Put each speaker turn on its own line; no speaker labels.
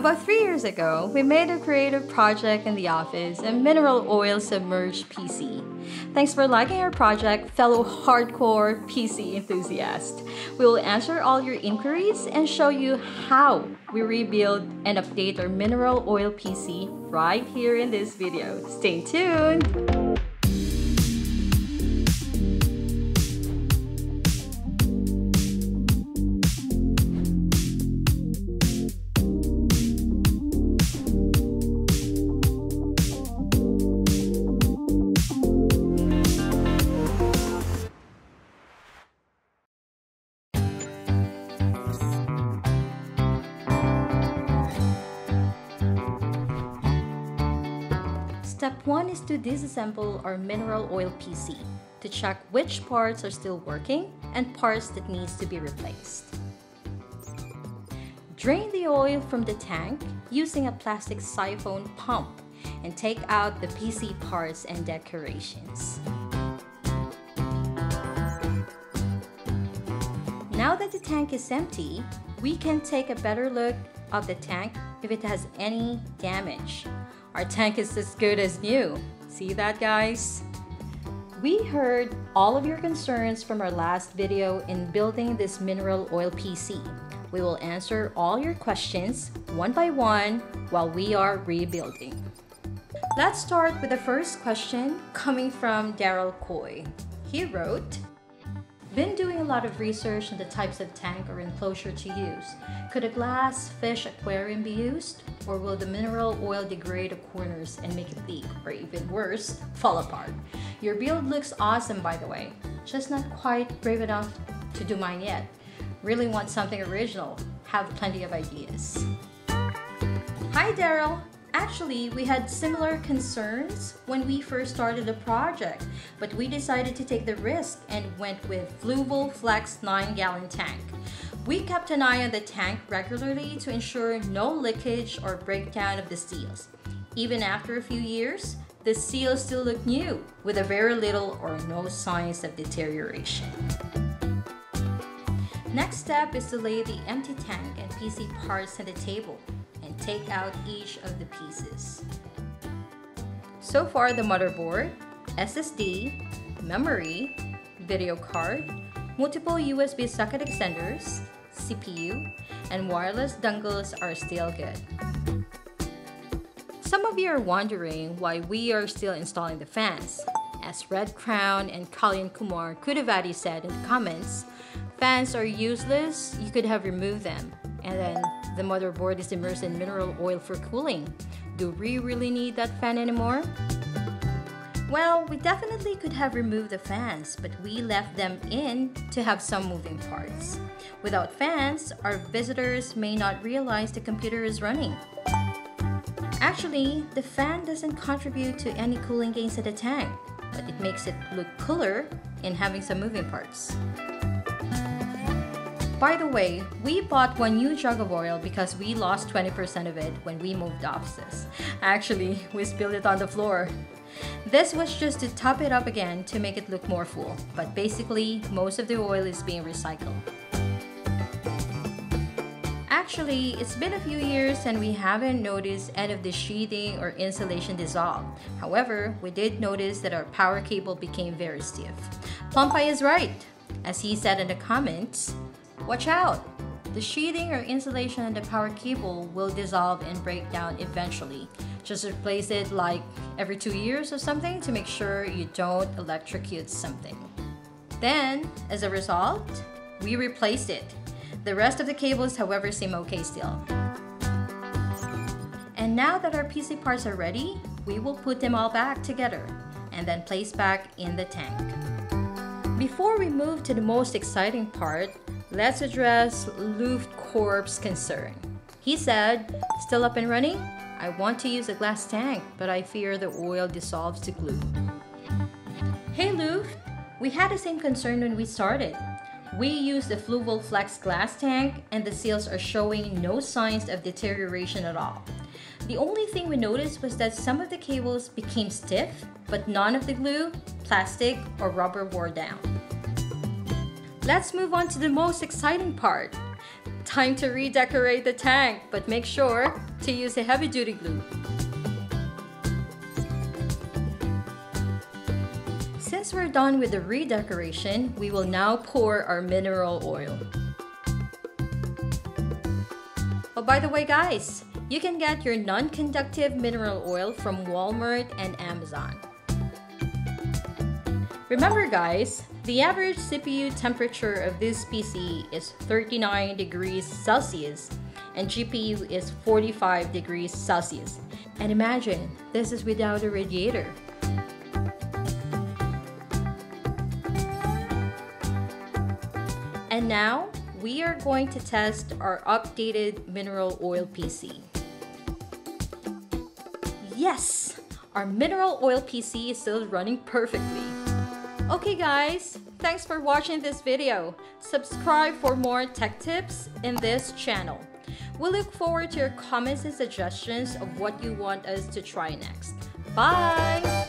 About three years ago, we made a creative project in the office, a mineral oil submerged PC. Thanks for liking our project, fellow hardcore PC enthusiasts. We will answer all your inquiries and show you how we rebuild and update our mineral oil PC right here in this video. Stay tuned! Step 1 is to disassemble our mineral oil PC to check which parts are still working and parts that needs to be replaced. Drain the oil from the tank using a plastic siphon pump and take out the PC parts and decorations. Now that the tank is empty, we can take a better look of the tank if it has any damage our tank is as good as new. See that guys? We heard all of your concerns from our last video in building this mineral oil PC. We will answer all your questions one by one while we are rebuilding. Let's start with the first question coming from Daryl Coy. He wrote, been doing a lot of research on the types of tank or enclosure to use. Could a glass fish aquarium be used? Or will the mineral oil degrade the corners and make it leak, or even worse, fall apart? Your build looks awesome by the way, just not quite brave enough to do mine yet. Really want something original, have plenty of ideas. Hi Daryl! Actually, we had similar concerns when we first started the project, but we decided to take the risk and went with Fluval Flex 9 gallon tank. We kept an eye on the tank regularly to ensure no leakage or breakdown of the seals. Even after a few years, the seals still look new, with a very little or no signs of deterioration. Next step is to lay the empty tank and PC parts on the table take out each of the pieces. So far the motherboard, SSD, memory, video card, multiple USB socket extenders, CPU, and wireless dongles are still good. Some of you are wondering why we are still installing the fans. As Red Crown and Kalyan Kumar Kudavadi said in the comments, fans are useless, you could have removed them. And then the motherboard is immersed in mineral oil for cooling. Do we really need that fan anymore? Well, we definitely could have removed the fans, but we left them in to have some moving parts. Without fans, our visitors may not realize the computer is running. Actually, the fan doesn't contribute to any cooling gains in the tank, but it makes it look cooler in having some moving parts. By the way, we bought one new jug of oil because we lost 20% of it when we moved offices. Actually, we spilled it on the floor. This was just to top it up again to make it look more full, but basically, most of the oil is being recycled. Actually, it's been a few years and we haven't noticed any of the sheathing or insulation dissolve. However, we did notice that our power cable became very stiff. Plumpy is right. As he said in the comments, Watch out! The sheathing or insulation on the power cable will dissolve and break down eventually. Just replace it like every two years or something to make sure you don't electrocute something. Then, as a result, we replace it. The rest of the cables, however, seem okay still. And now that our PC parts are ready, we will put them all back together and then place back in the tank. Before we move to the most exciting part, Let's address Luftkorp's concern. He said, still up and running? I want to use a glass tank, but I fear the oil dissolves the glue. Hey Luft, we had the same concern when we started. We used the Fluval Flex glass tank and the seals are showing no signs of deterioration at all. The only thing we noticed was that some of the cables became stiff, but none of the glue, plastic, or rubber wore down. Let's move on to the most exciting part. Time to redecorate the tank, but make sure to use a heavy duty glue. Since we're done with the redecoration, we will now pour our mineral oil. Oh, by the way guys, you can get your non-conductive mineral oil from Walmart and Amazon. Remember guys, the average CPU temperature of this PC is 39 degrees Celsius and GPU is 45 degrees Celsius. And imagine, this is without a radiator. And now, we are going to test our updated mineral oil PC. Yes! Our mineral oil PC is still running perfectly. Okay guys, thanks for watching this video. Subscribe for more tech tips in this channel. We look forward to your comments and suggestions of what you want us to try next. Bye!